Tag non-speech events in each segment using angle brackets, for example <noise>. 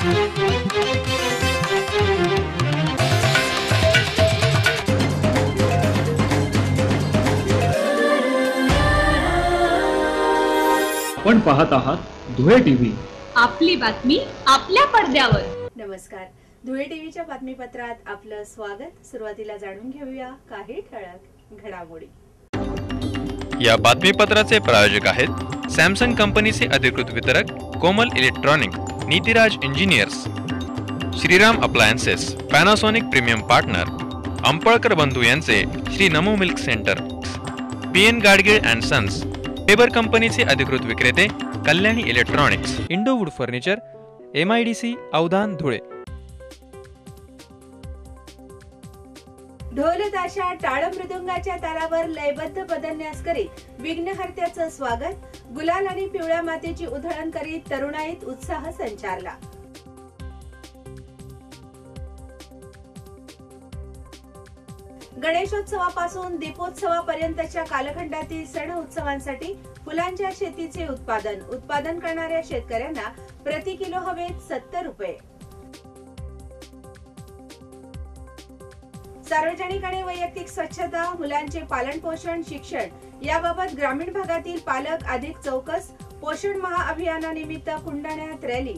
पण पाहत आहात धुळे टीव्ही. आपली बातमी आपल्या पडद्यावर. नमस्कार. धुळे टीव्हीच्या बातमीपत्रात आपलं स्वागत. सुरुवातीला जाणून घेऊया काही ठळक घडामोडी. या बातमीपत्राचे प्रायोजक आहेत सॅमसंग कंपनीचे अधिकृत वितरक Komal electronic. Nitiraj engineers Shriram appliances Panasonic premium partner Ampalkar बंधू यांचे Shri Namo milk centre P N Gadgil and sons Faber कंपनीचे अधिकृत विक्रेते Kalyani electronics Indowood furniture M I D C Avadhan Dhule ढोल ताशा टाळ मृदुंगाच्या तालावर लयबद्ध पदन्यास करीत विघ्नहर्त्याचं स्वागत गुलाल आणि पिवळ्या मातेची उधळण करीत तरुणाईत उत्साह संचारला. गणेशोत्सवापासून दीपोत्सवापर्यंतच्या कालखंडातील सण उत्सवांसाठी फुलांच्या शेतीचे उत्पादन उत्पादन करणाऱ्या शेतकऱ्यांना प्रति किलो हवेत सत्तर रुपये. सार्वजनिक आणि वैयक्तिक स्वच्छता मुलांचे पालन पोषण शिक्षण याबाबत ग्रामीण भागातील पालक अधिक चौकस पोषण महाअभियानानिमित्त कुंडाण्यात रॅली.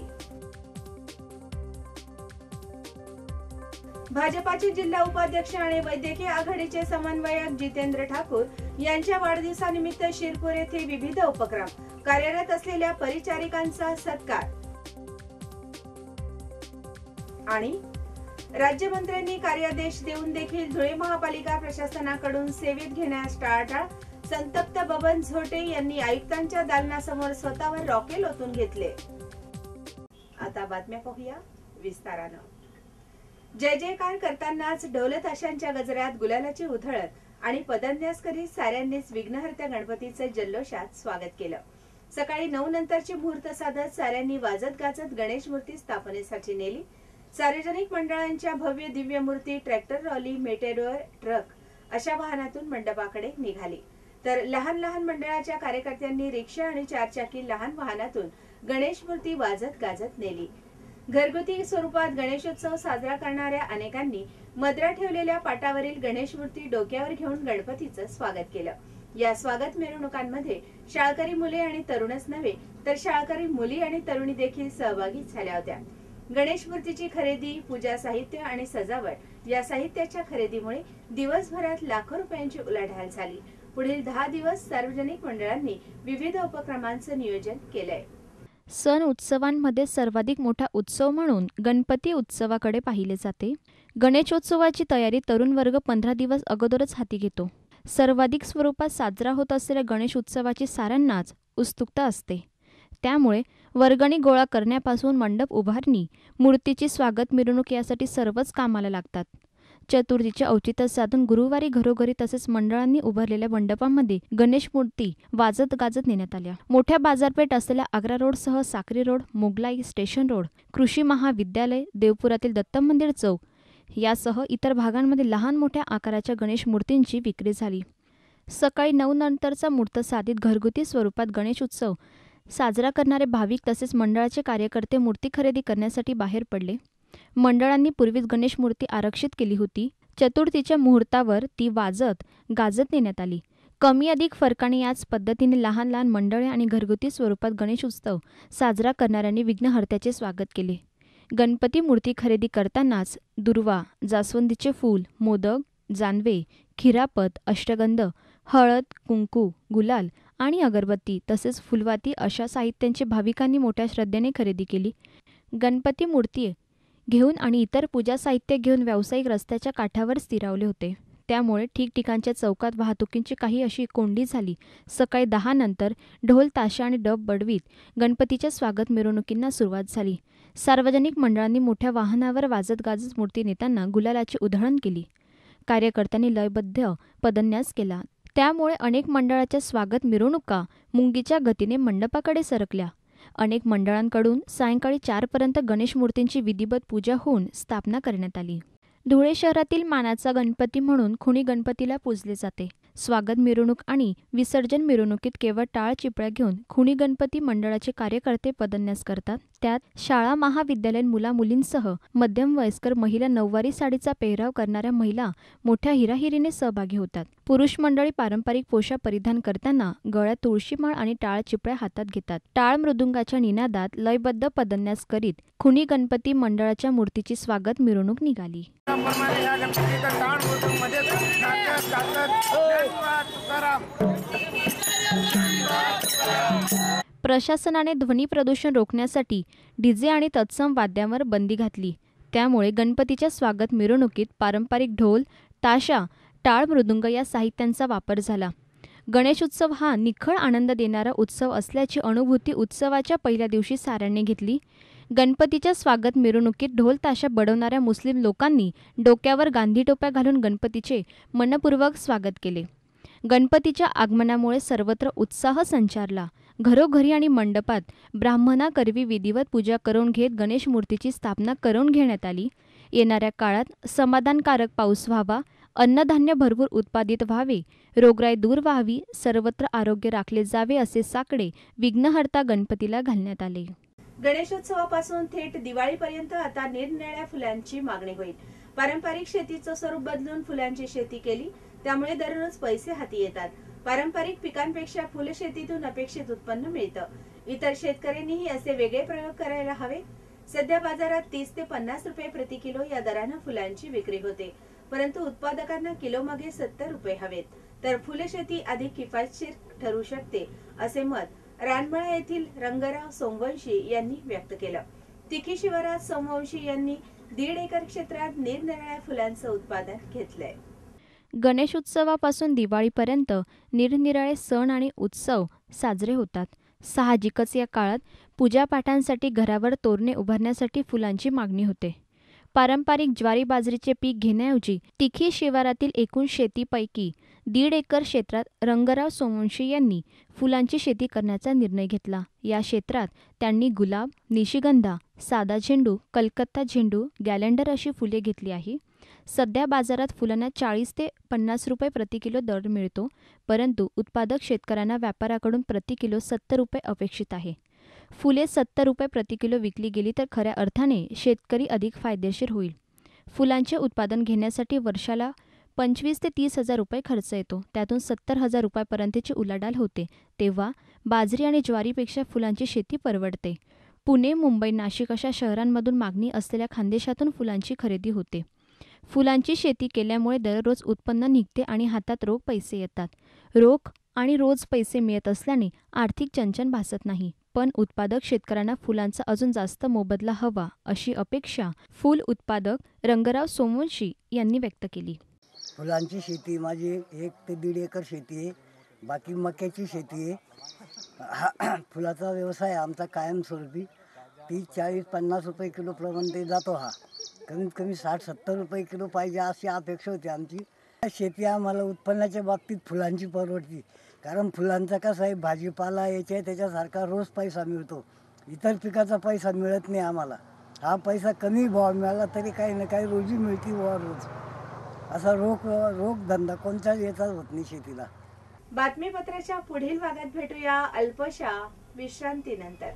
भाजपाचे जिल्हा उपाध्यक्ष आणि वैद्यकीय आघाडीचे समन्वयक जितेंद्र ठाकूर यांच्या वाढदिवसानिमित्त शिरपूर येथे विविध उपक्रम कार्यरत असलेल्या परिचारिकांचा सत्कार आणि राज्यमंत्र्यांनी कार्यादेश देऊन देखील धुळे महापालिका प्रशासनाकडून सेवेत घेण्यास टाळाटाळ. संतप्त बबन झोटे यांनी आयुक्तांच्या दालनासमोर स्वतःवर रॉकेल ओतून घेतले. आता बातम्या पाहूया विस्तारानं. जय जयकार करतानाच ढोलताशांच्या गजरात गुलालाची उधळत आणि पदन्यास करीत साऱ्यांनीच विघ्नहर्त्या गणपतीचे जल्लोषात स्वागत केलं. सकाळी नऊ नंतरची मुहूर्त साधत साऱ्यांनी वाजत गाजत गणेश मूर्ती स्थापनेसाठी नेली. सार्वजनिक मंडळांच्या भव्य दिव्य मूर्ती ट्रॅक्टर रॉली मेटेडोर ट्रक अशा वाहनातून मंडपाकडे निघाली. तर लहान लहान मंडळाच्या कार्यकर्त्यांनी रिक्षा आणि चारचाकी लहान वाहनातून गणेश मूर्ती वाजत गाजत नेली. घरगुती स्वरूपात गणेशोत्सव साजरा करणाऱ्या अनेकांनी मद्रा ठेवलेल्या पाटावरील गणेश मूर्ती डोक्यावर घेऊन गणपतीचं स्वागत केलं. या स्वागत मिरवणुकांमध्ये शाळकरी मुले आणि तरुणच नव्हे तर शाळकरी मुली आणि तरुणी देखील सहभागी झाल्या होत्या. गणेश मूर्तीची खरेदी पूजा साहित्य आणि सजावट या साहित्याच्या खरेदीमुळे दिवसभरात लाखो रुपयांची उलाढाल झाली. पुढील दहा दिवस सार्वजनिक मंडळांनी विविध उपक्रमांचं नियोजन केलंय. सण उत्सवांमध्ये सर्वाधिक मोठा उत्सव म्हणून गणपती उत्सवाकडे पाहिले जाते. गणेशोत्सवाची तयारी तरुण वर्ग पंधरा दिवस अगोदरच हाती घेतो. सर्वाधिक स्वरूपात साजरा होत असलेल्या गणेश उत्सवाची सारांनाच उत्सुकता असते. त्यामुळे वर्गणी गोळा करण्यापासून मंडप उभारणी मूर्तीची स्वागत मिरवणूक यासाठी सर्वच कामाला लागतात. चतुर्थीचे औचित्य साधून गुरुवारी घरोघरी तसेच मंडळांनी उभारलेल्या मंडपामध्ये गणेश मूर्ती वाजत गाजत नेण्यात आल्या. मोठ्या बाजारपेठ असलेल्या Agra रोडसह Sakri road Moglai station road कृषी महाविद्यालय देवपुरातील दत्त मंदिर चौक यासह इतर भागांमध्ये लहान मोठ्या आकाराच्या गणेश मूर्तींची विक्री झाली. सकाळी नऊ नंतरचा मूर्त साधित घरगुती स्वरूपात गणेश उत्सव साजरा करणारे भाविक तसेच मंडळाचे कार्यकर्ते मूर्ती खरेदी करण्यासाठी बाहेर पडले. मंडळांनी पूर्वीच गणेश मूर्ती आरक्षित केली होती. चतुर्थीच्या मुहूर्तावर ती वाजत गाजत नेण्यात आली. कमी अधिक फरकाने याच पद्धतीने लहान लहान मंडळे आणि घरगुती स्वरूपात गणेश उत्सव साजरा करणाऱ्यांनी विघ्नहर्त्याचे स्वागत केले. गणपती मूर्ती खरेदी करतानाच दुर्वा जास्वंदीचे फूल मोदक जानवे खिरापत अष्टगंध हळद कुंकू गुलाल आणि अगरबत्ती तसेच फुलवाती अशा साहित्यांची भाविकांनी मोठ्या श्रद्धेने खरेदी केली. गणपती मूर्ती घेऊन आणि इतर पूजा साहित्य घेऊन व्यावसायिक रस्त्याच्या काठावर स्थिरावले होते. त्यामुळे ठिकठिकाणच्या चौकात वाहतुकींची काही अशी कोंडी झाली. सकाळी दहा नंतर ढोल ताशा आणि डब बडवीत गणपतीच्या स्वागत मिरवणुकींना सुरुवात झाली. सार्वजनिक मंडळांनी मोठ्या वाहनावर वाजत गाजत मूर्ती नेताना गुलालाची उधळण केली. कार्यकर्त्यांनी लयबद्ध पदन्यास केला. त्यामुळे अनेक मंडळाच्या स्वागत मिरवणुका मुंगीच्या गतीने मंडपाकडे सरकल्या. अनेक मंडळांकडून सायंकाळी चारपर्यंत गणेश मूर्तींची विधिवत पूजा होऊन स्थापना करण्यात आली. धुळे शहरातील मानाचा गणपती म्हणून खुणी गणपतीला पूजले जाते. स्वागत मिरवणूक आणि विसर्जन मिरवणुकीत केवळ टाळ चिपळ्या घेऊन खुणी गणपती मंडळाचे कार्यकर्ते पदन्यास करतात. त्यात शाळा महाविद्यालयीन मुलामुलींसह मध्यम वयस्कर महिला नऊवारी साडीचा पेहराव करणाऱ्या महिला मोठ्या हिराहिरीने सहभागी होतात. पुरुष मंडळी पारंपरिक पोशाख परिधान करताना गळ्यात तुळशीमाळ आणि टाळ चिपळ्या हातात घेतात. टाळ मृदुंगाच्या निनादात लयबद्ध पदन्यास करीत खुनी गणपती मंडळाच्या मूर्तीची स्वागत मिरवणूक निघाली. प्रशासनाने ध्वनी प्रदूषण रोखण्यासाठी डीजे आणि तत्सम वाद्यांवर बंदी घातली. त्यामुळे गणपतीच्या स्वागत मिरवणुकीत पारंपरिक ढोल ताशा टाळ मृदुंग या साहित्यांचा वापर झाला. गणेशोत्सव हा निखळ आनंद देणारा उत्सव असल्याची अनुभूती उत्सवाच्या पहिल्या दिवशी साऱ्यांनी घेतली. गणपतीच्या स्वागत मिरवणुकीत ढोल ताशा बडवणाऱ्या मुस्लिम लोकांनी डोक्यावर गांधी टोप्या घालून गणपतीचे मनपूर्वक स्वागत केले. गणपतीच्या आगमनामुळे सर्वत्र उत्साह संचारला. घरोघरी आणि मंडपात ब्राह्मणाकरवी विधिवत पूजा करून घेत गणेश मूर्तीची स्थापना करून घेण्यात आली. येणाऱ्या काळात समाधानकारक पाऊस व्हावा अन्नधान्य भरपूर उत्पादित व्हावे रोगराई दूर व्हावी सर्वत्र आरोग्य राखले जावे असे साकडे विघ्नहर्ता गणपतीला घालण्यात आले. गणेशोत्सवापासून थेट दिवाळीपर्यंत आता निरनिराळ्या फुलांची मागणी होईल. पारंपरिक शेतीचं स्वरूप बदलून फुलांची शेती केली त्यामुळे दररोज पैसे हाती येतात. पारंपरिक पिकांपेक्षा फुलशेतीतून अपेक्षित उत्पन्न मिळतं. इतर शेतकऱ्यांनीही असे वेगळे प्रयोग करायला हवे. सध्या बाजारात तीस ते पन्नास रुपये प्रति किलो या दरानं फुलांची विक्री होते. परंतु उत्पादकांना किलो मागे सत्तर रुपये हवेत. तर फुलशेती अधिक किफायतशीर ठरू शकते असे मत रानमळा येथील रंगराव सोमवंशी यांनी व्यक्त केलं. तिखी शिवारात सोमवंशी यांनी दीड एकर क्षेत्रात निरनिराळ्या फुलांचं उत्पादन घेतलंय. गणेशोत्सवापासून दिवाळीपर्यंत निरनिराळे सण आणि उत्सव साजरे होतात. साहजिकच या काळात पूजापाठांसाठी घरावर तोरणे उभारण्यासाठी फुलांची मागणी होते. पारंपरिक ज्वारी बाजरीचे पीक घेण्याऐवजी तिखी शिवारातील एकूण शेतीपैकी दीड एकर क्षेत्रात रंगराव सोमवंशी यांनी फुलांची शेती करण्याचा निर्णय घेतला. या क्षेत्रात त्यांनी गुलाब निशिगंधा साधा झेंडू कलकत्ता झेंडू गॅलेंडर अशी फुले घेतली आहे. सध्या बाजारात फुलांना चाळीस ते पन्नास रुपये प्रति किलो दर मिळतो परंतु उत्पादक शेतकऱ्यांना व्यापाऱ्याकडून प्रति किलो सत्तर रुपये अपेक्षित आहे. फुले सत्तर रुपये प्रति किलो विकली गेली तर खऱ्या अर्थाने शेतकरी अधिक फायदेशीर होईल. फुलांचे उत्पादन घेण्यासाठी वर्षाला पंचवीस ते तीस हजार रुपये खर्च येतो त्यातून सत्तर हजार रुपयापर्यंतची उलाढाल होते तेव्हा बाजरी आणि ज्वारीपेक्षा फुलांची शेती परवडते. पुणे मुंबई नाशिक अशा शहरांमधून मागणी असलेल्या खानदेशातून फुलांची खरेदी होते. फुलांची शेती केल्यामुळे दररोज उत्पन्न निघते आणि हातात रोख पैसे येतात. रोख आणि रोज पैसे मिळत असल्याने आर्थिक चंचन भासत नाही. पण उत्पादक शेतकऱ्यांना फुलांचा अजून जास्त मोबदला हवा अशी अपेक्षा फूल उत्पादक रंगराव सोमवंशी यांनी व्यक्त केली. फुलांची शेती माझी एक ते दीड एकर शेती आहे. बाकी मक्याची शेती आहे. हा <clears throat> फुलाचा व्यवसाय आमचा कायमस्वरूपी. तीस चाळीस पन्नास रुपये किलो प्रमाणे जातो हा. कमीत कमी साठ सत्तर रुपये किलो पाहिजे अशी अपेक्षा होती आमची. शेती आम्हाला उत्पन्नाच्या बाबतीत फुलांची परवडती. कारण फुलांचा कसं आहे भाजीपाला याच्या त्याच्यासारखा रोज पैसा मिळतो. इतर पिकाचा पैसा मिळत नाही आम्हाला. हा पैसा कमी भाव मिळाला तरी काही ना काही रोजी मिळती बुवा रोज. असा रोख रोख धंदा कोणत्याच याचा होत नाही शेतीला. बातमीपत्राच्या पुढील भागात भेटूया अल्पशा विश्रांतीनंतर.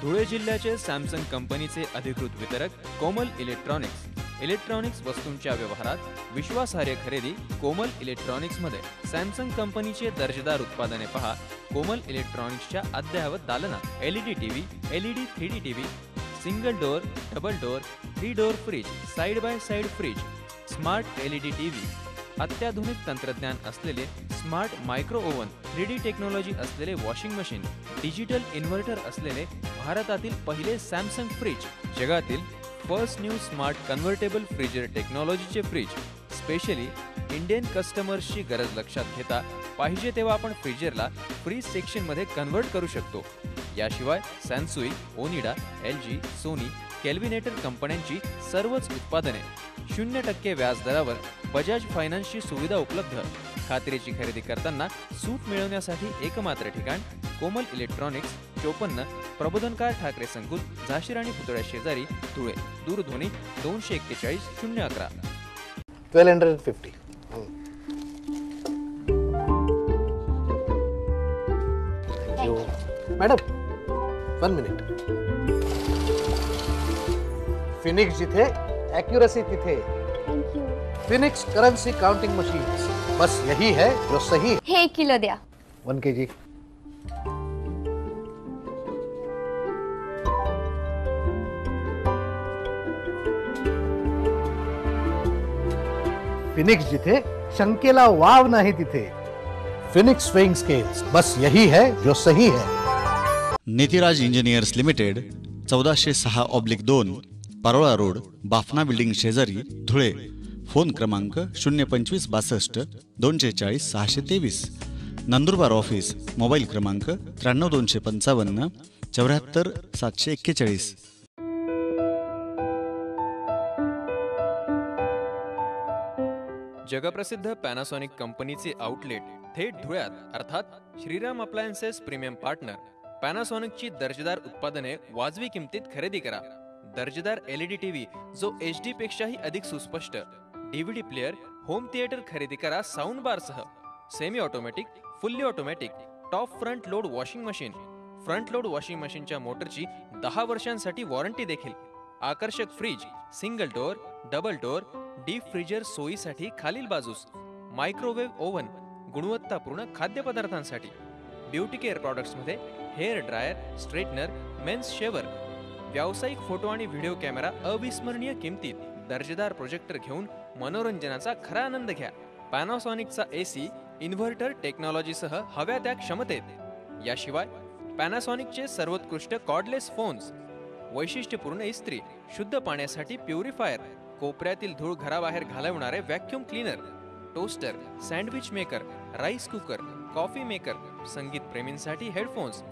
धुळे जिल्ह्याचे सॅमसंग कंपनीचे अधिकृत वितरक कोमल इलेक्ट्रॉनिक्स. इलेक्ट्रॉनिक्स वस्तूंच्या व्यवहारात विश्वासार्ह खरेदी कोमल इलेक्ट्रॉनिक्समध्ये सॅमसंग कंपनीचे दर्जेदार उत्पादने पहा. कोमल इलेक्ट्रॉनिक्सच्या अद्ययावत दालनात LED TV LED three D TV single door double door three door fridge side by side fridge smart LED TV अत्याधुनिक तंत्रज्ञान असलेले smart micro oven three D technology असलेले वॉशिंग मशीन डिजिटल इन्व्हर्टर असलेले भारतातील पहिले सॅमसंग फ्रीज जगातील first new smart convertible freezer टेक्नॉलॉजीचे fridge. Specially Indian कस्टमर्सची गरज लक्षात घेता पाहिजे तेव्हा आपण फ्रीजरला फ्रीज सेक्शनमध्ये कन्व्हर्ट करू शकतो. याशिवाय Sansui Onida L G Sony Kelvinator कंपन्यांची सर्वच उत्पादने शून्य टक्के व्याज दरावर बजाज फायनान्सची सुविधा उपलब्ध. खात्रीची खरेदी करताना सूट मिळवण्यासाठी एकमात्र ठिकाण कोमल इलेक्ट्रॉनिक्स चोपन्न प्रबोधनकार ठाकरे संकुल झाशीर आणि पुतळ्या शेजारी धुळे दूरध्वनी दोनशे एक्केचाळीस शून्य अकरा. 1250 मॅडम वन मिनिट. फिनिक्स जिथे एक्युरसी तिथे फिनिक्स करेंसी काउंटिंग मशीन बस यही है जो सही है। एक किलो द्या। One K G. फिनिक्स जिथे शंकेला वाव नाही तिथे फिनिक्स स्विंग स्केल्स बस यही है जो सही है। नितिराज इंजिनियर्स लिमिटेड चौदाशे सहा ऑब्लिक दोन। पारोळा रोड बाफना बिल्डिंग शेजारी धुळे. फोन क्रमांक शून्य पंचवीस बासष्ट दोनशे चाळीस सहाशे तेवीस. नंदुरबार ऑफिस मोबाईल क्रमांक त्र्याण्णव दोनशे पंचावन्न चौऱ्याहत्तर सातशे एक्केचाळीस. जगप्रसिद्ध पॅनासॉनिक कंपनीचे आउटलेट थेट धुळ्यात अर्थात श्रीराम अप्लायन्सेस प्रीमियम पार्टनर पॅनासॉनिकची दर्जेदार उत्पादने वाजवी किमतीत खरेदी करा. दर्जेदार एलईडी टीव्ही जो एच डी पेक्षाही अधिक सुस्पष्ट. डीव्हीडी प्लेअर होम थिएटर खरेदी करा साऊंड बार सह semi automatic fully automatic top front load washing machine. Front load washing मशीनच्या मोटरची दहा वर्षांसाठी वॉरंटी देखील. आकर्षक fridge single door double door deep freezer सोयीसाठी खालील बाजूस. मायक्रोवेव्ह ओव्हन गुणवत्तापूर्ण खाद्यपदार्थांसाठी. Beauty care प्रॉडक्ट्समध्ये hair dryer straightener men's shaver व्यावसायिक फोटो आणि व्हिडिओ कॅमेरा अविस्मरणीय किमतीत दर्जेदार प्रोजेक्टर घेऊन मनोरंजनाचा खरा आनंद घ्या. पॅनासॉनिकचा एसी इन्व्हर्टर टेक्नॉलॉजीसह हव्या त्या क्षमतेत. याशिवाय पॅनासॉनिकचे सर्वोत्कृष्ट कॉर्डलेस फोन्स वैशिष्ट्यपूर्ण इस्त्री शुद्ध पाण्यासाठी प्युरिफायर कोपऱ्यातील धूळ घराबाहेर घालवणारे vacuum cleaner toaster sandwich maker rice cooker coffee maker संगीत प्रेमींसाठी हेडफोन्स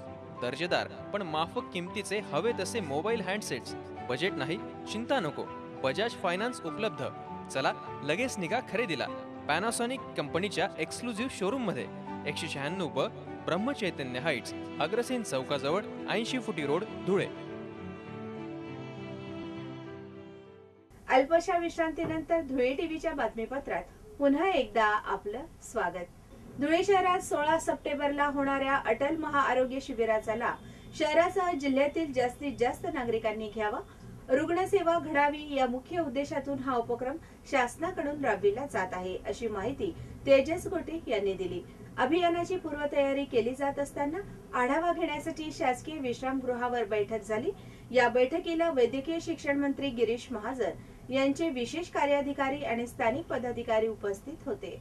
दर्जेदार पण माफक किमतीचे हवे तसे मोबाईल हँडसेट्स. बजेट नाही चिंता नको. बजाज फायनान्स उपलब्ध. चला लगेच निघा खरेदीला. पॅनासॉनिक कंपनीच्या एक्सक्लुझिव्ह शोरूममध्ये एकशे शहाण्णव ब ब्रह्मचैतन्य हाईट्स अग्रसेन चौकाजवळ ऐंशी फुटी रोड धुळे. अल्पशा विश्रांतीनंतर धुळे टीव्हीच्या बातमीपत्रात पुन्हा एकदा आपलं स्वागत. धुळे शहरात सोळा सप्टेंबरला होणाऱ्या अटल महाआरोग्य शिबिराचा लाभ शहरासह जिल्ह्यातील जास्तीत जास्त नागरिकांनी घ्यावा. रुग्णसेवा घडावी या मुख्य उद्देशातून हा उपक्रम शासनाकडून राबविला जात आहे अशी माहिती तेजस गोटे यांनी दिली. अभियानाची पूर्वतयारी केली जात असताना आढावा घेण्यासाठी शासकीय विश्रामगृहावर बैठक झाली. या बैठकीला वैद्यकीय शिक्षण मंत्री गिरीश महाजन यांचे विशेष कार्याधिकारी आणि स्थानिक पदाधिकारी उपस्थित होते.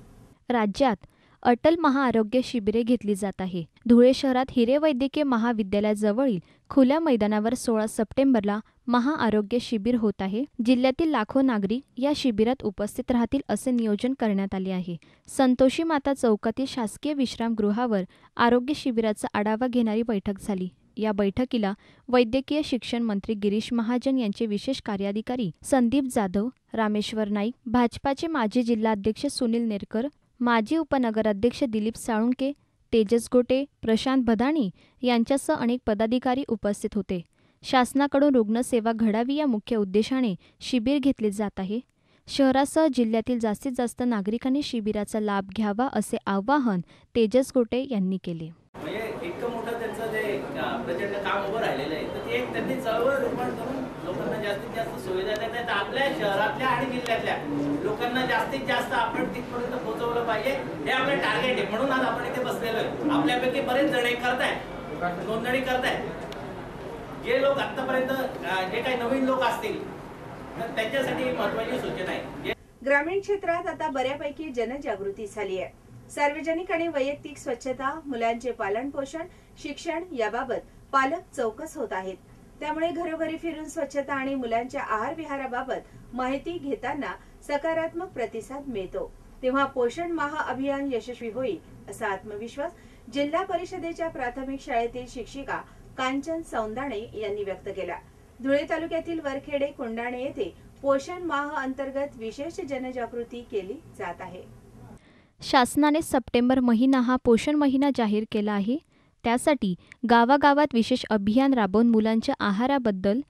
राज्यात अटल महाआरोग्य शिबिरे घेतली जात आहे. धुळे शहरात हिरे वैद्यकीय महाविद्यालयाजवळील खुल्या मैदानावर सोळा सप्टेंबरला महाआरोग्य शिबिर होत आहे. जिल्ह्यातील लाखो नागरिक या शिबिरात उपस्थित राहतील असे नियोजन करण्यात आले आहे. संतोषी माता चौकातील शासकीय विश्रामगृहावर आरोग्य शिबिराचा आढावा घेणारी बैठक झाली. या बैठकीला वैद्यकीय शिक्षण मंत्री गिरीश महाजन यांचे विशेष कार्याधिकारी संदीप जाधव रामेश्वर नाईक भाजपाचे माजी जिल्हाध्यक्ष सुनील नेरकर माजी उपनगराध्यक्ष दिलीप साळुंके तेजस गोटे प्रशांत भदाणी यांच्यासह अनेक पदाधिकारी उपस्थित होते. शासनाकडून रुग्णसेवा घडावी या मुख्य उद्देशाने शिबिर घेतले जात आहे. शहरासह जिल्ह्यातील जास्तीत जास्त नागरिकांनी शिबिराचा लाभ घ्यावा असे आवाहन तेजस गोटे यांनी केले. म्हणजे इतकं मोठं त्यांचं जे प्रचंड काम उभं राहिलेलं आहे तर ते एक त्यांनी चळवळ निर्माण करून लोकांना जास्तीत जास्त सुविधा देत आहेत आपल्या शहरातल्या आणि जिल्ह्यातल्या लोकांना जास्तीत जास्त आपण तिथपर्यंत पोहोचवलं पाहिजे. हे आपलं टार्गेट आहे. म्हणून आज आपण इथे बसलेलो आहे. आपल्यापैकी बरेच जण हे करताय नोंदणी करताय जे लोक आतापर्यंत जे काही नवीन लोक असतील त्यांच्यासाठी महत्वाची सूचना आहे. ग्रामीण क्षेत्रात आता बऱ्यापैकी जनजागृती झाली आहे. सार्वजनिक आणि वैयक्तिक स्वच्छता मुलांचे पालन पोषण शिक्षण याबाबत पालक चौकस होत आहेत. त्यामुळे घरोघरी फिरून स्वच्छता आणि मुलांच्या आहार विहाराबाबत माहिती घेताना सकारात्मक प्रतिसाद मिळतो. तेव्हा पोषण महा अभियान यशस्वी होईल असा आत्मविश्वास जिल्हा परिषदेच्या प्राथमिक शाळेतील शिक्षिका कांचन सौंदाणे यांनी व्यक्त केला. धुळे तालुक्यातील वरखेडे कोंडाणे येथे पोषण माह अंतर्गत विशेष जनजागृती केली जात आहे. शासनाने सप्टेंबर महिना हा पोषण महिना जाहीर केला आहे. त्यासाठी गावागावात विशेष अभियान राबवून मुलांच्या आहाराबद्दल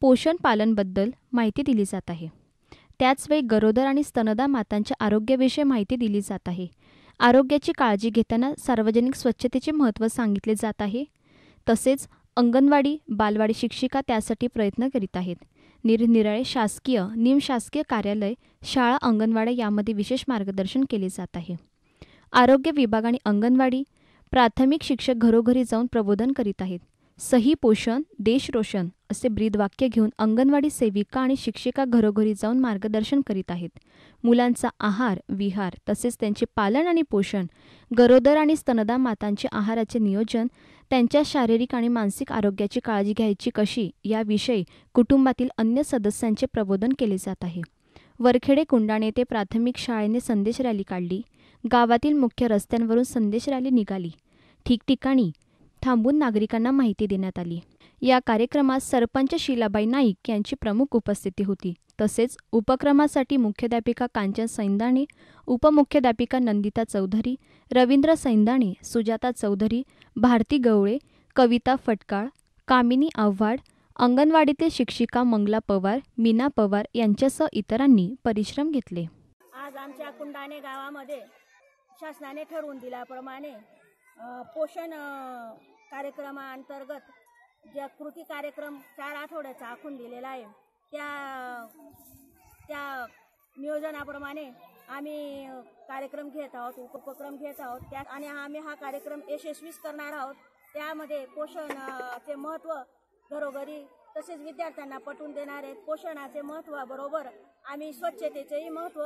पोषण पालनबद्दल माहिती दिली जात आहे. त्याचवेळी गरोदर आणि स्तनदा मातांच्या आरोग्याविषयी माहिती दिली जात आहे. आरोग्याची काळजी घेताना सार्वजनिक स्वच्छतेचे महत्त्व सांगितले जात आहे. तसेच अंगणवाडी बालवाडी शिक्षिका त्यासाठी प्रयत्न करीत आहेत. निरनिराळे शासकीय निमशासकीय कार्यालय शाळा अंगणवाड्या यामध्ये विशेष मार्गदर्शन केले जात आहे. आरोग्य विभाग आणि अंगणवाडी प्राथमिक शिक्षक घरोघरी जाऊन प्रबोधन करीत आहेत. सही पोषण देश रोशन असे ब्रीदवाक्य घेऊन अंगणवाडी सेविका आणि शिक्षिका घरोघरी जाऊन मार्गदर्शन करीत आहेत. मुलांचा आहार विहार तसेच त्यांचे पालन आणि पोषण गरोदर आणि स्तनदा मातांचे आहाराचे नियोजन त्यांच्या शारीरिक आणि मानसिक आरोग्याची काळजी घ्यायची कशी याविषयी कुटुंबातील अन्य सदस्यांचे प्रबोधन केले जात आहे. वरखेडे कुंडाणे ते प्राथमिक शाळेने संदेश रॅली काढली. गावातील मुख्य रस्त्यांवरून संदेश रॅली निघाली. ठिकठिकाणी थांबून नागरिकांना माहिती देण्यात आली. या कार्यक्रमात सरपंच शीलाबाई नाईक यांची प्रमुख उपस्थिती होती. तसेच उपक्रमासाठी मुख्याध्यापिका कांचन सैंदाणे उपमुख्याध्यापिका नंदिता चौधरी रवींद्र सैंदाणे सुजाता चौधरी भारती गवळे कविता फटकाळ कामिनी आव्हाड अंगणवाडीतील शिक्षिका मंगला पवार मीना पवार यांच्यासह इतरांनी परिश्रम घेतले. आज आमच्या कुंडाणे गावामध्ये शासनाने ठरवून दिल्याप्रमाणे पोषण कार्यक्रमाअंतर्गत ज्या कृती कार्यक्रम चार आठवड्याचा आखून दिलेला आहे त्या त्या नियोजनाप्रमाणे आम्ही कार्यक्रम घेत आहोत उपक्रम घेत आहोत. त्या आणि आम्ही हा कार्यक्रम यशस्वीच करणार आहोत. त्यामध्ये पोषणाचे महत्त्व घरोघरी तसेच विद्यार्थ्यांना पटवून देणारे पोषणाचे महत्त्वाबरोबर आम्ही स्वच्छतेचेही महत्त्व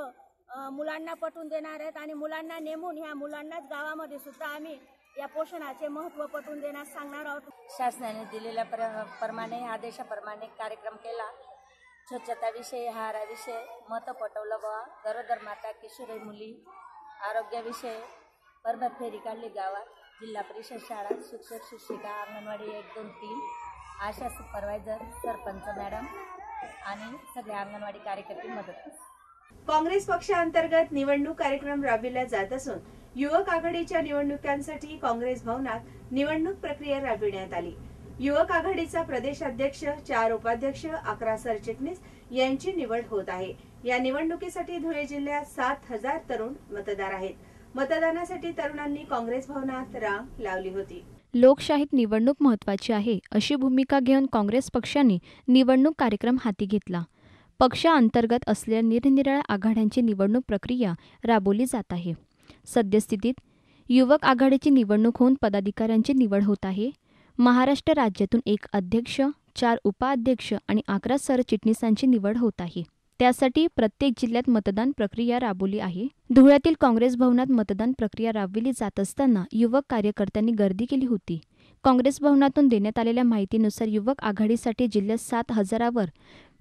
मुलांना पटवून देणार आहेत आणि मुलांना नेमून ह्या मुलांनाच गावामध्ये सुद्धा आम्ही या पोषणाचे महत्त्व पटवून देण्यास सांगणार आहोत. शासनाने दिलेल्या प्र प्रमाणे आदेशाप्रमाणे कार्यक्रम केला. स्वच्छताविषयी आहाराविषयी मतं पटवलं बा गरोदर माता किशोरी मुली आरोग्याविषयी परभर फेरी काढली गावात. जिल्हा परिषद शाळा शिक्षक शिक्षिका अंगणवाडी एक दोन तीन. आशा सुपरवायझर सरपंच मॅडम आणि सगळ्या अंगणवाडी कार्यकर्ते मदत. काँग्रेस पक्षांतर्गत निवडणूक कार्यक्रम राबविला जात असून युवक आघाडीच्या निवडणुकांसाठी काँग्रेस भवनात निवडणूक प्रक्रिया राबविण्यात आली. युवक आघाडीचा प्रदेशाध्यक्ष चार उपाध्यक्ष अकरा सरचिटणीस यांची निवड होत आहे. या निवडणुकीसाठी धुळे जिल्ह्यात सात हजार तरुण मतदार आहेत. मतदानासाठी तरुणांनी काँग्रेस भवनात रांग लावली होती. लोकशाहीत निवडणूक महत्त्वाची आहे अशी भूमिका घेऊन काँग्रेस पक्षाने निवडणूक कार्यक्रम हाती घेतला. पक्षाअंतर्गत असलेल्या निरनिराळ्या आघाड्यांची निवडणूक प्रक्रिया राबवली जात आहे. सद्यस्थितीत युवक आघाडीची निवडणूक होऊन पदाधिकाऱ्यांची निवड होत आहे. महाराष्ट्र राज्यातून एक अध्यक्ष चार उपाध्यक्ष आणि अकरा सरचिटणीसांची निवड होत आहे. त्यासाठी प्रत्येक जिल्ह्यात मतदान प्रक्रिया राबवली आहे. धुळ्यातील काँग्रेस भवनात मतदान प्रक्रिया राबविली जात असताना युवक कार्यकर्त्यांनी गर्दी केली होती. काँग्रेस भवनातून देण्यात आलेल्या माहितीनुसार युवक आघाडीसाठी जिल्ह्यात सात हजारावर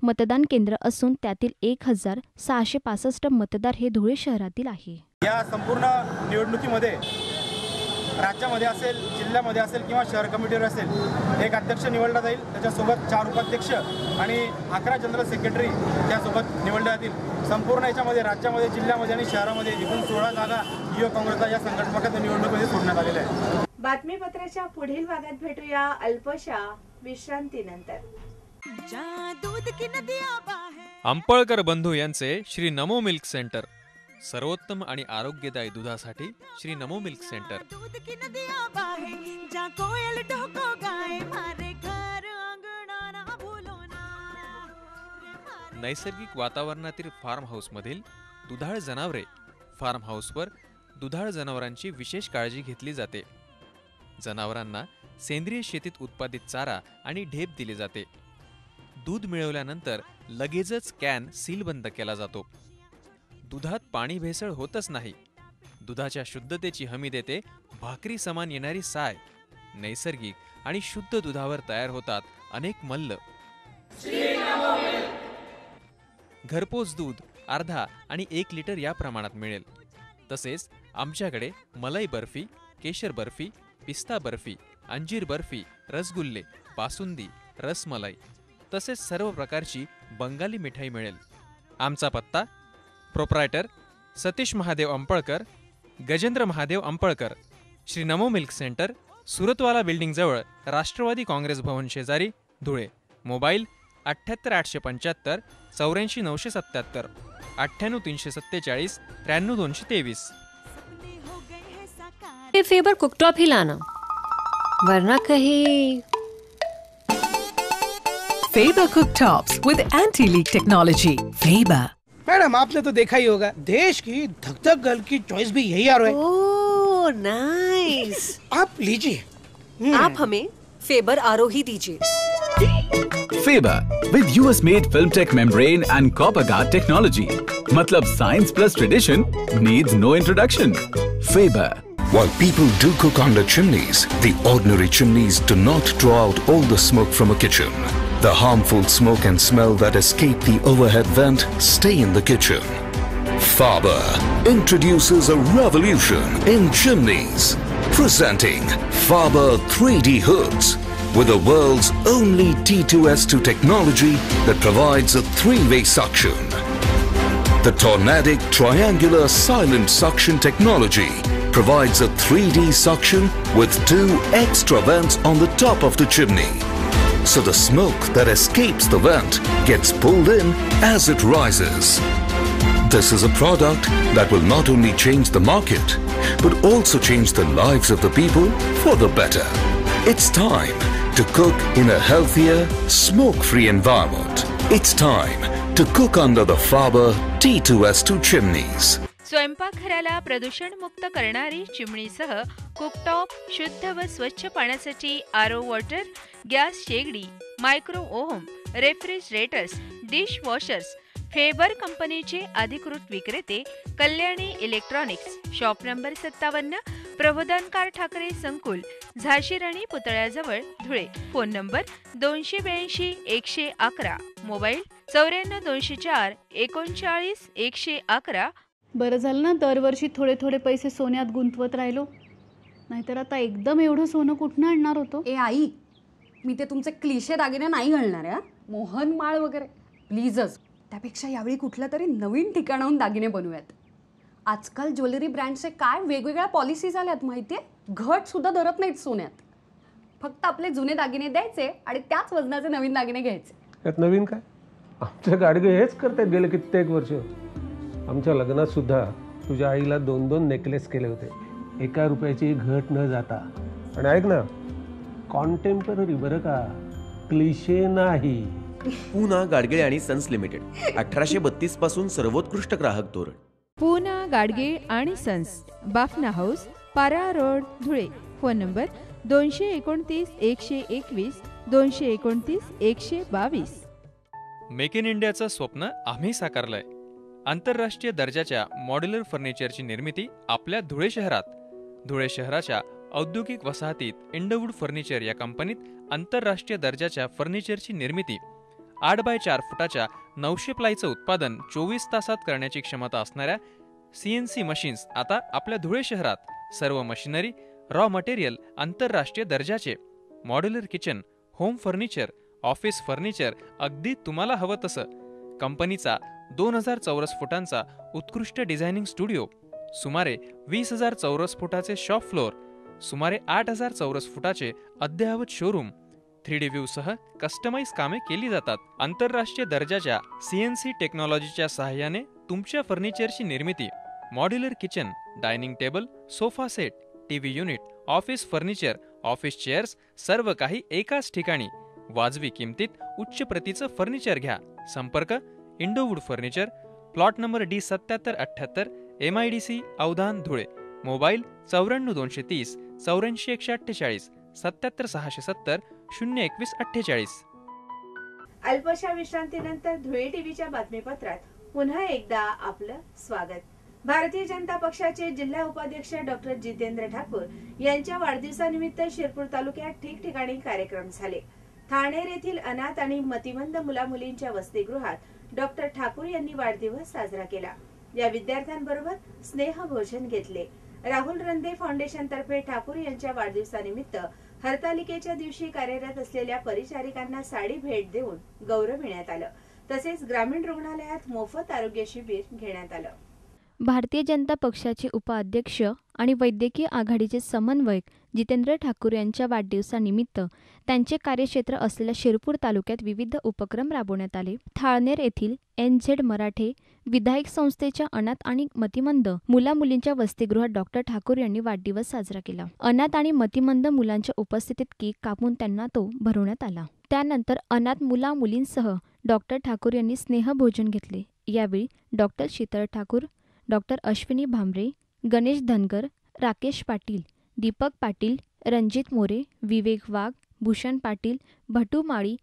मतदान केंद्र असून त्यातील एक हजार सहाशे पासष्ट मतदार हे धुळे शहरातील आहे. या संपूर्ण निवडणुकीमध्ये राज्यामध्ये असेल जिल्ह्यामध्ये असेल किंवा शहर कमिटीवर असेल एक अध्यक्ष निवडला जाईल. त्याच्यासोबत चार उपाध्यक्ष आणि अकरा जनरल सेक्रेटरी त्यासोबत निवडले जातील. संपूर्ण याच्यामध्ये राज्यामध्ये जिल्ह्यामध्ये आणि शहरामध्ये एकूण सोळा जागा युवक काँग्रेसला या संघटनात्मक निवडणुकीमध्ये सोडण्यात आलेल्या आहे बातमीपत्राच्या पुढील भागात भेटूया अल्पशा विश्रांतीनंतर. अंपळकर बंधू यांचे श्री नमो मिल्क सेंटर. सर्वोत्तम आणि आरोग्यदायी दुधासाठी श्री नमो मिल्क सेंटर. नैसर्गिक वातावरणातील फार्म हाऊसमधील दुधाळ जनावरे फार्म हाऊसवर दुधाळ जनावरांची विशेष काळजी घेतली जाते. जनावरांना सेंद्रिय शेतीत उत्पादित चारा आणि ढेप दिले जाते. दूध मिळवल्यानंतर लगेचच कॅन सीलबंद केला जातो. दुधात पाणी भेसळ होतच नाही. दुधाच्या शुद्धतेची हमी देते भाकरी समान येणारी साय नैसर्गिक आणि शुद्ध दुधावर तयार होतात अनेक मल्ल. घरपोच दूध अर्धा आणि एक लिटर या प्रमाणात मिळेल. तसेच आमच्याकडे मलाई बर्फी केशर बर्फी पिस्ता बर्फी अंजीर बर्फी रसगुल्ले बासुंदी रसमलाई तसेच सर्व प्रकारची बंगाली मिठाई मिळेल. आमचा पत्ता proprietor Satish Mahadev Ampalkar Gajendra Mahadev Ampalkar Shri Namo milk centre Suratwala बिल्डिंगजवळ Rashtrawadi Congress भवन शेजारी धुळे. मोबाईल अठ्ठ्याहत्तर आठशे पंच्याहत्तर चौऱ्याऐंशी नऊशे सत्त्याहत्तर अठ्ठ्याण्णव तीनशे सत्तेचाळीस त्र्याण्णव दोनशे तेवीस. फेबर कुकटॉप ही लाना. वरना कहीं Faber cooktops with anti-leak technology. Faber. Madam आपने तो देखा ही होगा देश की धक धक गर्ल की चॉइस भी यही आ रहा है ओह नाइस आप लीजिए आप हमें फेबर आरोही दीजिए Faber with US made Filmtech membrane and copper guard technology. मतलब science plus tradition needs no introduction. Faber. While people do cook under chimneys, the ordinary chimneys do not draw out all the smoke from a kitchen. The harmful smoke and smell that escape the overhead vent stay in the kitchen. Faber introduces a revolution in chimneys. Presenting Faber 3D hoods with the world's only T2S2 technology that provides a three-way suction. The Tornadic Triangular Silent Suction technology provides a 3D suction with two extra vents on the top of the chimney. So the smoke that escapes the vent gets pulled in as it rises. This is a product that will not only change the market, but also change the lives of the people for the better. It's time to cook in a healthier, smoke-free environment. It's time to cook under the Faber T2S2 chimneys. स्वयंपाकघराला प्रदूषणमुक्त करणारी चिमणीसह cooktop शुद्ध व स्वच्छ पाण्यासाठी RO water gas शेगडी micro oven refrigerators dishwashers Faber कंपनीचे अधिकृत विक्रेते कल्याणी इलेक्ट्रॉनिक्स शॉप नंबर सत्तावन्न प्रबोधनकार ठाकरे संकुल झाशीराणी पुतळ्याजवळ धुळे. फोन नंबर दोनशे ब्याऐंशी एकशे अकरा. मोबाईल चौऱ्याण्णव दोनशे चार एकोणचाळीस एकशे अकरा बरं झालं ना दरवर्षी थोडे थोडे पैसे सोन्यात गुंतवत राहिलो. नाहीतर आता एकदम एवढं सोनं कुठनं आणणार होतो? ए आई मी ते तुमचे क्लिशे दागिने नाही घालणार आहे मोहन माळ वगैरे. प्लीजच. त्यापेक्षा यावेळी कुठल्या तरी नवीन ठिकाणाहून दागिने बनवूयात. आजकाल ज्वेलरी ब्रँडचे काय वेगवेगळ्या पॉलिसीज आल्यात माहितीये? घट सुद्धा धरत नाहीत सोन्यात. फक्त आपले जुने दागिने द्यायचे आणि त्याच वजनाचे नवीन दागिने घ्यायचे. त्यात नवीन काय? आमच्या गाडगे हेच करतात गेले कित्येक वर्ष. आमच्या लग्नात सुद्धा तुझ्या आईला दोन दोन नेकलेस केले होते. एका रुपयाची घट न जाता. आणि ऐक ना कॉन्टेम्पररी बरं का क्लिशे नाही. पुना गाडगिळे आणि सन्स लिमिटेड अठराशे बत्तीसपासून सर्वोत्कृष्ट ग्राहक धोरण. पूना गाडगे आणि sons Bafna house Para road Dhule. Phone number दोनशे एकोणतीस एकशे एकवीस दोनशे एकोणतीस एकशे बावीस. मेक इन इंडियाचं स्वप्न आम्ही साकारलंय. आंतरराष्ट्रीय दर्जाच्या मॉड्युलर फर्निचरची निर्मिती आपल्या धुळे शहरात. धुळे शहराच्या औद्योगिक वसाहतीत इंडवूड फर्निचर या कंपनीत आंतरराष्ट्रीय दर्जाच्या फर्निचरची निर्मिती आठ बाय चार फुटाच्या नऊशे प्लायचं उत्पादन चोवीस तासात करण्याची क्षमता असणाऱ्या सीएनसी मशीन्स आता आपल्या धुळे शहरात. सर्व मशिनरी रॉ मटेरियल आंतरराष्ट्रीय दर्जाचे modular kitchen home furniture office furniture अगदी तुम्हाला हवं तसं. कंपनीचा दोन हजार चौरस फुटांचा उत्कृष्ट डिझायनिंग स्टुडिओ सुमारे वीस हजार चौरस फुटाचे शॉप फ्लोअर सुमारे आठ हजार चौरस फुटाचे अद्ययावत शोरूम थ्री डी व्ह्यूसह कस्टमाइज कामे केली जातात. आंतरराष्ट्रीय दर्जाच्या सीएनसी टेक्नॉलॉजीच्या सहाय्याने तुमच्या फर्निचरची निर्मिती modular kitchen dining table sofa set TV unit office furniture office chairs सर्व काही एकाच ठिकाणी. वाजवी किमतीत उच्च प्रतीचं फर्निचर घ्या. संपर्क Indowood furniture plot number D सत्याहत्तर अठ्ठ्याहत्तर M I D C Avadhan Dhule. Mobile चौऱ्याण्णव दोनशे तीस चौऱ्याऐंशी एकशे अठ्ठेचाळीस सत्याहत्तर सहाशे सत्तर शून्य एकवीस अठ्ठेचाळीस. अल्पशा विश्रांतीनंतर धुळे टीव्हीच्या बातमीपत्रात पुन्हा एकदा आपलं स्वागत. भारतीय जनता पक्षाचे जिल्हा उपाध्यक्ष डॉक्टर जितेंद्र ठाकूर यांच्या वाढदिवसानिमित्त शिरपूर तालुक्यात ठिकठिकाणी कार्यक्रम झाले. ठाणेर येथील अनाथ आणि मतिमंद मुलामुलींच्या वसतिगृहात डॉक्टर ठाकूर यांनी वाढदिवस साजरा केला. या विद्यार्थ्यांबरोबर स्नेह भोजन घेतले. राहुल रंदे फाउंडेशन तर्फे ठाकूर यांच्या वाढदिवसानिमित्त हरतालिकेच्या दिवशी कार्यरत असलेल्या परिचारिकांना साडी भेट देऊन गौरविण्यात आलं. तसेच ग्रामीण रुग्णालयात मोफत आरोग्य शिबिर घेण्यात आलं. भारतीय जनता पक्षाचे उपाध्यक्ष आणि वैद्यकीय आघाडीचे समन्वयक जितेंद्र ठाकूर यांच्या वाढदिवसानिमित्त त्यांचे कार्यक्षेत्र असलेल्या शिरपूर तालुक्यात विविध उपक्रम राबवण्यात आले. थाळनेर येथील एन झेड मराठे विधायक संस्थेच्या अनाथ आणि मतिमंद मुला मुलींच्या वसतिगृहात डॉक्टर ठाकूर यांनी वाढदिवस साजरा केला. अनाथ आणि मतिमंद मुलांच्या उपस्थितीत केक कापून त्यांना तो भरवण्यात आला. त्यानंतर अनाथ मुला मुलींसह डॉक्टर ठाकूर यांनी स्नेहभोजन घेतले. यावेळी डॉक्टर शीतळ ठाकूर डॉक्टर अश्विनी भांबरे गणेश धनगर राकेश पाटील दीपक पाटील रणजित मोरे विवेक वाघ भूषण पाटील भटू माळी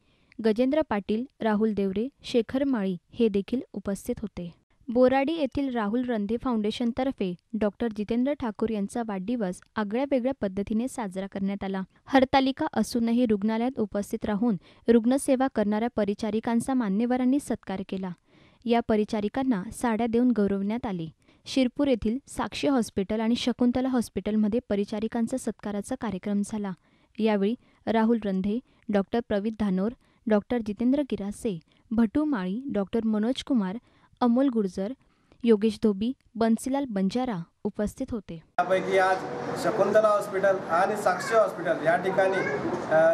गजेंद्र पाटील राहुल देवरे शेखर माळी हे देखील उपस्थित होते. बोराडी येथील राहुल रंधे फाउंडेशनतर्फे डॉक्टर जितेंद्र ठाकूर यांचा वाढदिवस आगळ्या वेगळ्या पद्धतीने साजरा करण्यात आला. हरतालिका असूनही रुग्णालयात उपस्थित राहून रुग्णसेवा करणाऱ्या परिचारिकांचा मान्यवरांनी सत्कार केला. या परिचारिकांना साड्या देऊन गौरवण्यात आले. शिरपूर येथील साक्षी हॉस्पिटल आणि शकुंतला हॉस्पिटलमध्ये परिचारिकांचा सत्काराचा कार्यक्रम झाला. यावेळी Rahul Randhe doctor Pravit Dhanor doctor Jitendra Girase Bhatu Mali doctor Manoj Kumar Amol Gurjar Yogesh Dhobi Bansilal Banjara उपस्थित होते. त्यापैकी आज शकुंतला हॉस्पिटल आणि साक्षी हॉस्पिटल या ठिकाणी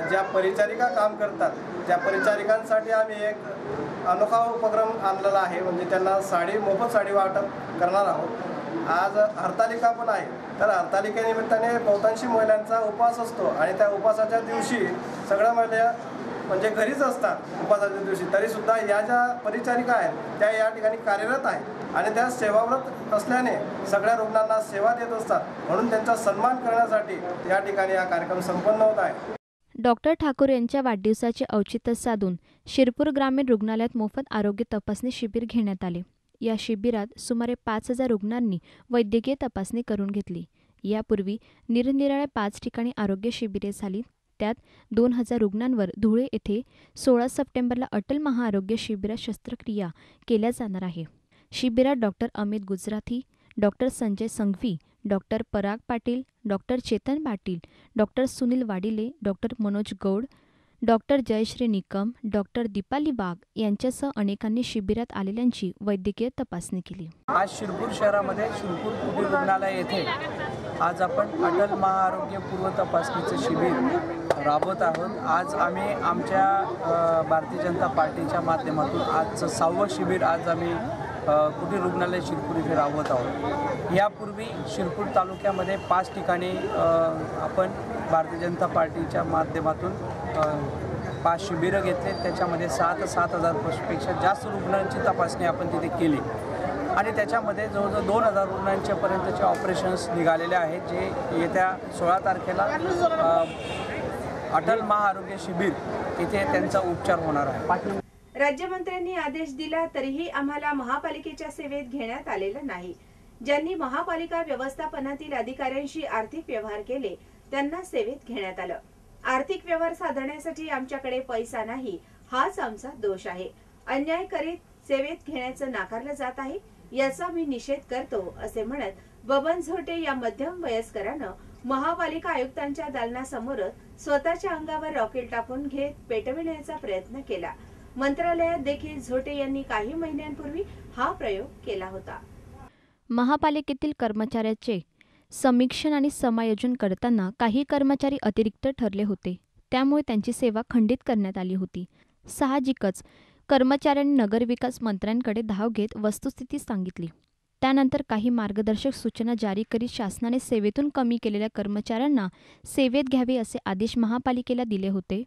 ज्या परिचारिका काम करतात त्या परिचारिकांसाठी आम्ही एक अनोखा उपक्रम आणलेला आहे. म्हणजे त्यांना साडी मोफत साडी वाटप करणार आहोत. आज हरतालिका पण आहे. तर हरतालिकेनिमित्ताने बहुतांशी महिलांचा उपवास असतो. आणि त्या उपवासाच्या दिवशी सगळ्या महिला म्हणजे घरीच असतात उपवासाच्या दिवशी. तरीसुद्धा या ज्या परिचारिका आहेत त्या या ठिकाणी कार्यरत आहेत. आणि त्या सेवाव्रत असल्याने सगळ्या रुग्णांना सेवा देत असतात. म्हणून त्यांचा सन्मान करण्यासाठी या ठिकाणी हा कार्यक्रम संपन्न होत आहे. डॉक्टर ठाकूर यांच्या वाढदिवसाचे औचित्य साधून शिरपूर ग्रामीण रुग्णालयात मोफत आरोग्य तपासणी शिबिर घेण्यात आले. या शिबिरात सुमारे पाच हजार रुग्णांनी वैद्यकीय तपासणी करून घेतली. यापूर्वी निरनिराळ्या पाच ठिकाणी आरोग्य शिबिरे झाली. त्यात दोन हजार रुग्णांवर धुळे येथे सोळा सप्टेंबरला अटल महाआरोग्य शिबिरात शस्त्रक्रिया केल्या जाणार आहे. शिबिरात doctor Amit Gujarathi doctor Sanjay Sanghavi doctor Parag Patil doctor Chetan Patil doctor Sunil Wadile doctor Manoj Gaud doctor Jayashree Nikam doctor Deepali Wagh यांच्यासह अनेकांनी शिबिरात आलेल्यांची वैद्यकीय तपासणी केली. आज शिरपूर शहरामध्ये शिरपूर कुटीर रुग्णालय येथे आज आपण अटल महाआरोग्य पूर्व तपासणीचं शिबिर राबवत आहोत. आज आम्ही आमच्या भारतीय जनता पार्टीच्या माध्यमातून आजचं सहावं शिबिर आज आम्ही कुटीर रुग्णालय शिरपूर इथे राबवत आहोत. यापूर्वी शिरपूर तालुक्यामध्ये पाच ठिकाणी आपण भारतीय जनता पार्टीच्या माध्यमातून पाच शिबिरं घेतले. त्याच्यामध्ये सात सात हजारपेक्षा जास्त रुग्णांची तपासणी आपण तिथे केली. आणि त्याच्यामध्ये जवळजवळ दोन हजार रुग्णांच्यापर्यंतचे ऑपरेशन्स निघालेले आहेत जे येत्या सोळा तारखेला अटल महाआरोग्य शिबिर इथे त्यांचा उपचार होणार आहे. राज्यमंत्र्यांनी आदेश दिला तरीही आम्हाला महापालिकेच्या सेवेत घेण्यात आलेलं नाही. ज्यांनी महापालिका व्यवस्थापनातील अधिकाऱ्यांशी आर्थिक व्यवहार केले त्यांना सेवेत घेण्यात आलं. आर्थिक व्यवहार साधण्यासाठी आमच्याकडे पैसा नाही हाच आमचा दोष आहे. अन्याय करीत सेवेत घेण्याचं नाकारलं जात आहे याचा मी निषेध करतो असे म्हणत बबन झोटे या मध्यम वयस्करानं महापालिका आयुक्तांच्या दालनासमोरच स्वतःच्या अंगावर रॉकेट टाकून घेत पेटविण्याचा प्रयत्न केला. मंत्रालयात देखील झोटे यांनी काही महिन्यांपूर्वी हा प्रयोग केला होता. महापालिकेतील कर्मचाऱ्याचे समीक्षण आणि समायोजन करताना काही कर्मचारी अतिरिक्त ठरले होते. त्यामुळे त्यांची सेवा खंडित करण्यात आली होती. साहजिकच कर्मचाऱ्यांनी नगरविकास मंत्र्यांकडे धाव घेत वस्तुस्थिती सांगितली. त्यानंतर काही मार्गदर्शक सूचना जारी करीत शासनाने सेवेतून कमी केलेल्या कर्मचाऱ्यांना सेवेत घ्यावे असे आदेश महापालिकेला दिले होते.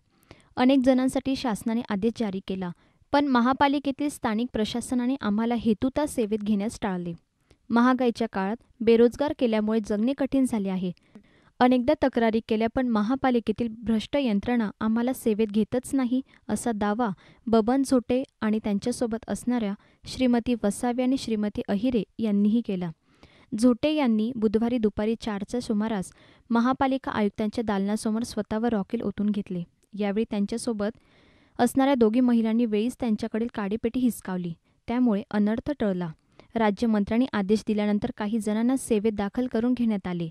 अनेक जणांसाठी शासनाने आदेश जारी केला पण महापालिकेतील स्थानिक प्रशासनाने आम्हाला हेतुता सेवेत घेण्यास टाळले. महागाईच्या काळात बेरोजगार केल्यामुळे जगणे कठीण झाले आहे. अनेकदा तक्रारी केल्या पण महापालिकेतील भ्रष्ट यंत्रणा आम्हाला सेवेत घेतच नाही असा दावा बबन झोटे आणि त्यांच्यासोबत असणाऱ्या श्रीमती वसावे आणि श्रीमती अहिरे यांनीही केला. झोटे यांनी बुधवारी दुपारी चारच्या सुमारास महापालिका आयुक्तांच्या दालनासमोर स्वतःवर रॉकेल ओतून घेतले. यावेळी त्यांच्यासोबत असणाऱ्या दोघी महिलांनी वेळीच त्यांच्याकडील काडीपेटी हिसकावली. त्यामुळे अनर्थ टळला. राज्यमंत्र्यांनी आदेश दिल्यानंतर काही जणांना सेवेत दाखल करून घेण्यात आले.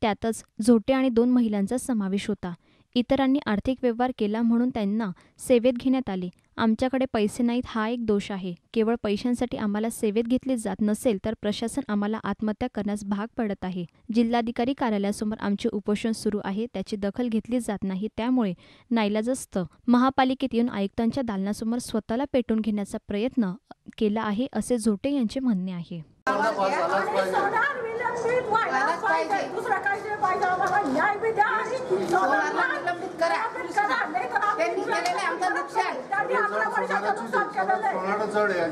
त्यातच झोटे आणि दोन महिलांचा समावेश होता. इतरांनी आर्थिक व्यवहार केला म्हणून त्यांना सेवेत घेण्यात आले. आमच्याकडे पैसे नाहीत हा एक दोष आहे. केवळ पैशांसाठी आम्हाला सेवेत घेतले जात नसेल तर प्रशासन आम्हाला आत्महत्या करण्यास भाग पडत आहे. जिल्हाधिकारी कार्यालयासमोर आमचे उपोषण सुरू आहे त्याची दखल घेतली जात नाही. त्यामुळे नाईलाजस्त महापालिकेत येऊन आयुक्तांच्या दालनासमोर स्वतःला पेटून घेण्याचा प्रयत्न केला आहे असे झोटे यांचे म्हणणे आहे. दुसरं काही नाही पाहिजे. आम्हाला न्याय बी द्या आणि निलंबित करा. त्यांनी केलेले आमचं नुकसान. त्यांनी नुकसान केलेलं आहे.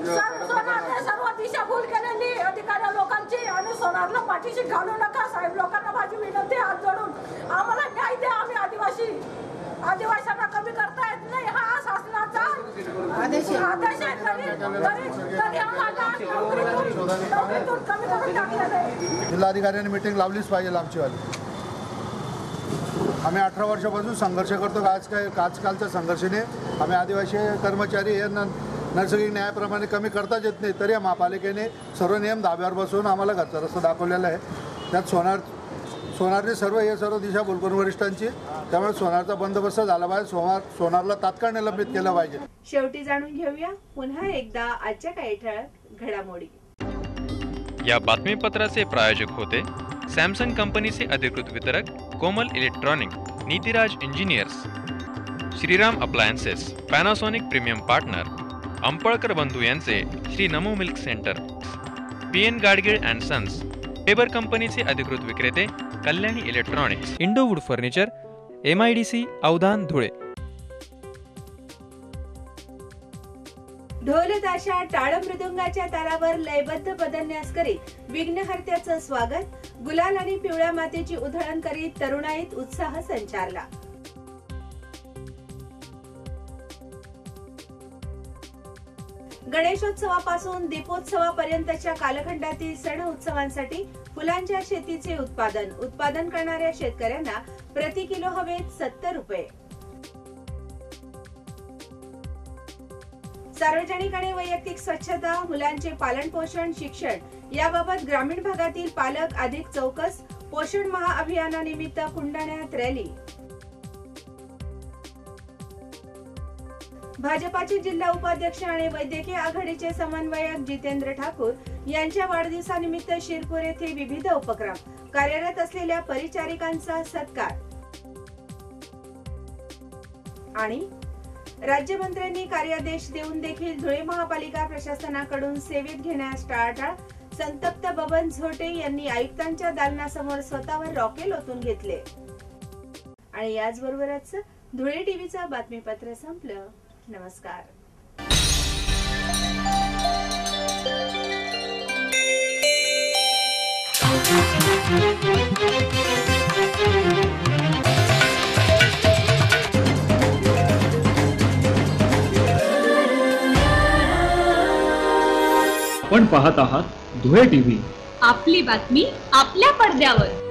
सर- सोनारने सर्व दिशाभूल केलेली अधिकारी लोकांची आणि सोनारला पाठीशी घालू नका. साहेब लोकांना माझी विनंती हात जोडून. आम्हाला न्याय द्या. आम्ही आदिवासी आदिवासींना कमी करता येत नाही. हा शासनाचा आदेश आहे. तरी तरी तरी आम्हाला नोकरीतून नोकरीतून कमी करून टाकलेलं आहे जिल्हाधिकाऱ्यांनी मिटिंग लावलीच पाहिजे आमचीवाली आम्ही अठरा वर्षापासून संघर्ष करतो आज काय आजकालच्या संघर्षाने आम्ही आदिवासी कर्मचारी हे न नैसर्गिक न्यायाप्रमाणे कमी करताच येत नाही तरी महापालिकेने सर्व नियम धाब्यावर बसवून आम्हाला घरचा रस्ता दाखवलेला आहे. त्यात सोनार सोनारने सर्व हे सर्व दिशा बोलकून वरिष्ठांची. त्यामुळे सोनारचा बंदोबस्त झाला पाहिजे. सोनार सोनारला तात्काळ निलंबित केलं पाहिजे. शेवटी जाणून घेऊया पुन्हा एकदा आजच्या काही ठळक घडामोडी. या बातमीपत्राचे प्रायोजक होते सॅमसंग कंपनीचे अधिकृत वितरक Komal electronic Nitiraj engineers. Shriram appliances Panasonic premium partner Ampalkar बंधू यांचे Shri Namo milk centre. P N Gadgil and sons Faber कंपनीचे अधिकृत विक्रेते Kalyani electronics Indowood furniture M I D C Avadhan Dhule. ढोल ताशा टाळ मृदुंगाच्या तालावर लयबद्ध बदलण्यास करीत विघ्नहर्त्याचं स्वागत गुलाल आणि पिवळ्या मातेची उधळण करीत तरुणाईत उत्साह संचारला. गणेशोत्सवापासून दीपोत्सवापर्यंतच्या कालखंडातील सण उत्सवांसाठी फुलांच्या शेतीचे उत्पादन उत्पादन करणाऱ्या शेतकऱ्यांना प्रति किलो हवेत सत्तर रुपये. सार्वजनिक आणि वैयक्तिक स्वच्छता मुलांचे पालन पोषण शिक्षण याबाबत ग्रामीण भागातील पालक अधिक चौकस पोषण महाअभियानानिमित्त कुंडाण्यात रॅली. भाजपाचे जिल्हा उपाध्यक्ष आणि वैद्यकीय आघाडीचे समन्वयक जितेंद्र ठाकूर यांच्या वाढदिवसानिमित्त शिरपूर येथे विविध उपक्रम कार्यरत असलेल्या परिचारिकांचा सत्कार. आणि राज्यमंत्र्यांनी कार्यादेश देऊन देखील धुळे महापालिका प्रशासनाकडून सेवेत घेण्यास टाळाटाळ संतप्त बबन झोटे यांनी आयुक्तांच्या दालनासमोर स्वतःवर रॉकेल ओतून घेतले. आणि याचबरोबरच धुळे टीव्हीचं बातमीपत्र संपलं. नमस्कार. आपण पाहत आहात धुळे टीव्ही. आपली बातमी आपल्या पडद्यावर.